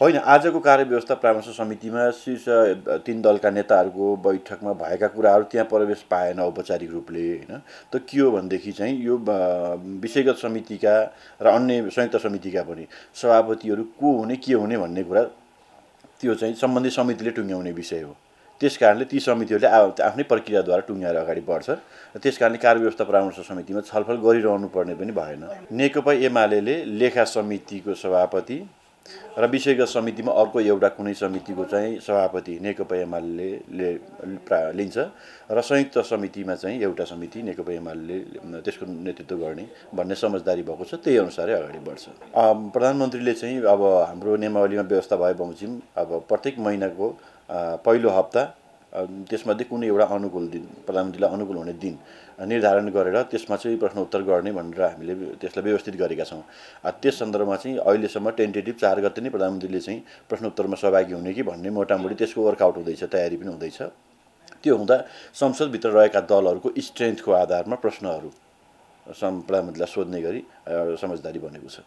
होइन आजको कार्यव्यवस्था परामर्श समितिमा शीर्ष तिन दलका नेताहरूको बैठकमा भएका कुराहरू त्यहाँ प्रवेश पाएन औपचारिक रूपले होइन। त के हो भनेदेखि चाहिँ यो विषयगत समितिका र अन्य संयुक्त समितिका पनि सभापतिहरू को हुने के हुने भन्ने कुरा त्यो चाहिँ सम्बन्धित समितिले टुङ्ग्याउने विषय हो। त्यस कारणले ती समितिहरूले आफ्नै प्रक्रियाद्वारा टुङ्ग्याएर अगाडि बढ्छ र त्यस कारणले कार्यव्यवस्था परामर्श समितिमा छलफल गरिरहनु पर्ने पनि भएन। नेकपा एमाले लेखा समितिको सभापति र विषयगत समितिमा अर्को एउटा कुनै समितिको चाहिँ सभापति नेकपा एमाले लिन्छ र संयुक्त समितिमा चाहिँ एउटा समिति नेकपा एमाले त्यसको नेतृत्व गर्ने भन्ने समझदारी भएको छ त्यही अनुसारै अगाडि बढ्छ। प्रधानमन्त्रीले चाहिँ अब हाम्रो नियमावलीमा व्यवस्था भए बमोजिम अब प्रत्येक महिनाको पहिलो हप्ता त्यसमध्ये कुनै एउटा अनुकूल दिन प्रधानमन्त्रीलाई अनुकूल हुने दिन निर्धारण गरेर त्यसमा चाहिँ प्रश्नोत्तर गर्ने भनेर हामीले त्यसलाई व्यवस्थित गरेका छौँ। त्यस सन्दर्भमा चाहिँ अहिलेसम्म टेन्टेटिभ चार गते नै प्रधानमन्त्रीले चाहिँ प्रश्नोत्तरमा सहभागी हुने कि भन्ने मोटामोटी त्यसको वर्कआउट हुँदैछ तयारी पनि हुँदैछ। त्यो हुँदा संसदभित्र रहेका दलहरूको स्ट्रेन्थको आधारमा प्रश्नहरू प्रधानमन्त्रीलाई सोध्ने गरी समझदारी बनेको छ।